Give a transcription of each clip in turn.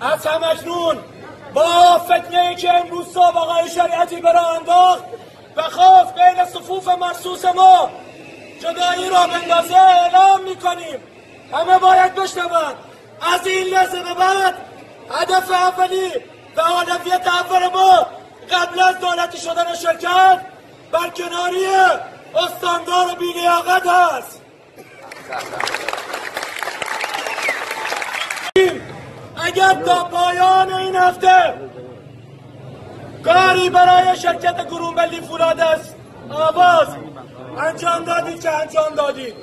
از همکنون با فتنه ای که امروز صبح آقای شریعتی برا انداخت و خواست بین صفوف مرسوس ما جدایی را بندازه اعلام می‌کنیم. همه باید بشنوند. از این لحظه به بعد هدف اولی و اولویت اول ما قبل از دولتی شدن شرکت برکناری استاندار بیلیاقت هست. اگر تا پایان این هفته کاری برای شرکت گرومبلی فولاد است آواز انجام دادید که انجام دادید.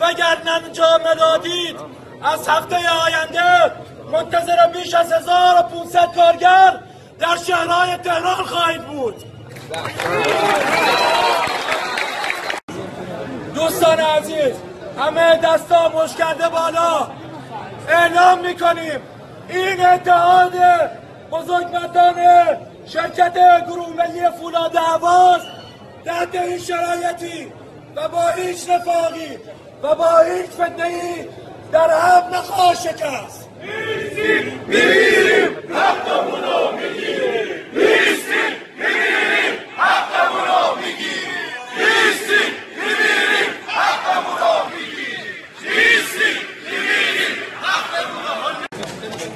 وگر انجام ندادید از هفته آینده منتظر بیش از 1500 کارگر در شهرهای تهران خواهید بود. دوستان عزیز همه دستا مش کرده بالا. اعلام می‌کنیم. این اتحاد بزرگمندان شرکت گروه ملی فولاد عواز در این شرایطی و با هیچ رفاقی و با هیچ فتنه در هم نخواهد شکست. می‌گیریم حقمونو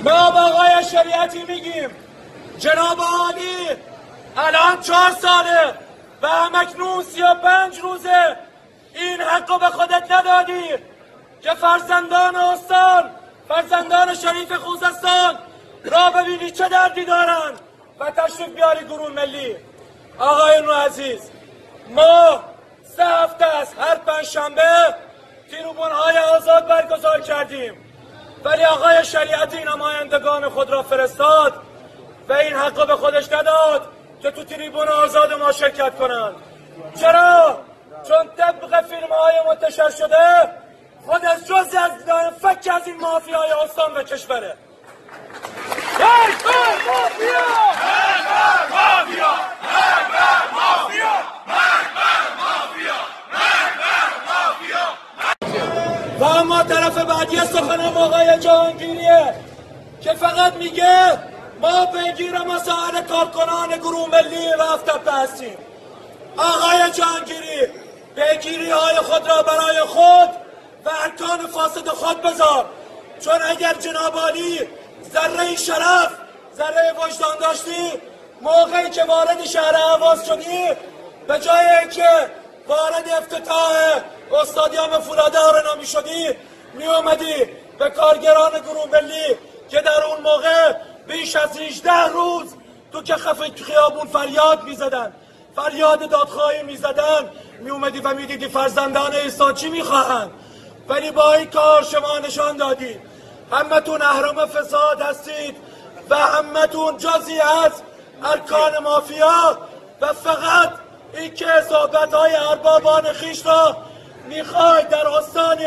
ما با آقای شریعتی میگیم. جناب عالی الان چهار ساله و همکنون سی پنج روزه این حقو به خودت ندادی. که فرزندان استان فرزندان شریف خوزستان را ببینی چه دردی دارن و تشریف بیاری گروه ملی. آقای عزیز ما سه هفته است هر پنج شنبه تیروبون های آزاد برگزار کردیم. ولی آقای شریعتی نمایندگان خود را فرستاد و این حق به خودش نداد که تو تریبون آزاد ما شرکت کنند. چرا؟ چون طبق فیلم های منتشر شده خود از جز از فک از این و کشوره. مافیا مافیا مافیا! مافیا و اما طرف بعدی آقای جهانگیریه که فقط میگه ما پیگیر مسائل کارکنان گروه ملی رفت هستیم. آقای جهانگیری پیگیری های خود را برای خود و ارکان فاسد خود بذار. چون اگر جناب عالی ذره شرف ذره وجدان داشتی موقعی که وارد شهر عواز شدی به جای که وارد افتتاح استادیوم فولاده آرنا می شدی می اومدی به کارگران گروه ملی که در اون موقع بیش از 18 روز تو که خفه خیابون فریاد می زدن فریاد دادخواهی می زدن می اومدی و می دیدی فرزندان ایسان چی می خواهند ولی با این کار شما نشان دادید همتون اهرام فساد هستید و همتون جزی از ارکان مافیا و فقط این که صحبت های اربابان خیش را می‌خواید در استان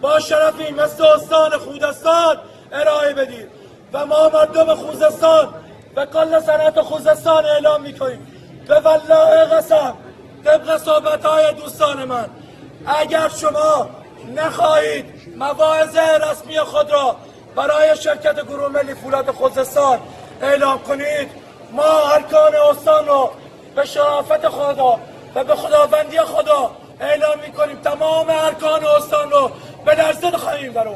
با شرفی مثل استان خودستان ارائه بدید و ما مردم خوزستان و کل صنعت خوزستان اعلام می‌کنیم. به والله قسم طبق صحبت های دوستان من اگر شما نخواهید مواعظ رسمی خود را برای شرکت گروه ملی فولاد خوزستان اعلام کنید ما ارکان استان را به شرافت خدا و به خداوندی خدا اعلام می‌کنیم. تمام ارکان استان رو به درزد خواهیم در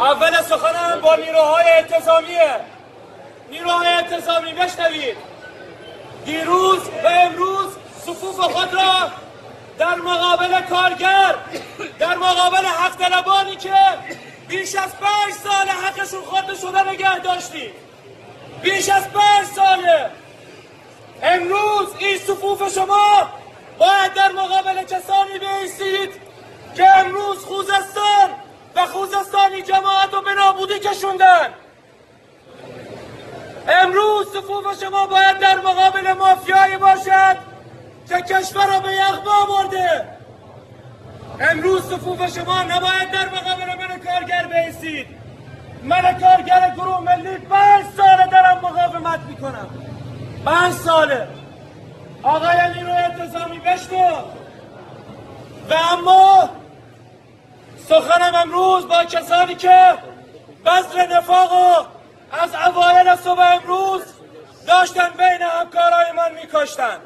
اول سخنم با نیروهای انتظامیه. نیروهای انتظامی بشنوید. دیروز و امروز صفوف خود را در مقابل کارگر در مقابل حق که بیش از پنج سال خورده شده نگه داشتید بیش از پنج ساله. امروز این صفوف شما باید در مقابل کسانی بیستید که امروز خوزستان و خوزستانی جماعت رو به نابودی کشوندن. امروز صفوف شما باید در مقابل مافیایی باشد که کشور را به یغما برده. امروز صفوف شما نباید در مقابل من کارگر بیستید. من کارگر گروه ملی پنج سال دارم مقاومت می‌کنم. پنج ساله. آقای نیروی انتظامی بشنو. و اما سخنم امروز با کسانی که بذر نفاق و از اوایل صبح امروز داشتن بین همکارای من میکشتن.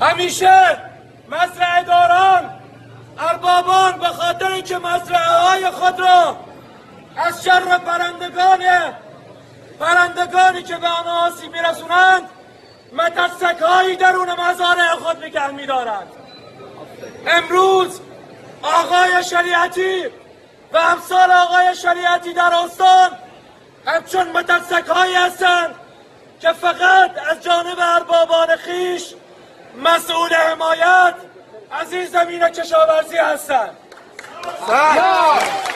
همیشه مزرعه داران اربابان به خاطر اینکه مزرعه های خود را از شر پرندگان پرندگانی که به آنها آسیب میرسونند متسک هایی درون مزارع خود نگه میدارند. امروز آقای شریعتی و همسال آقای شریعتی در آستان همچون متسک هایی هستند که فقط از جانب اربابان خیش مسئول حمایت از این زمین کشاورزی هستند. 三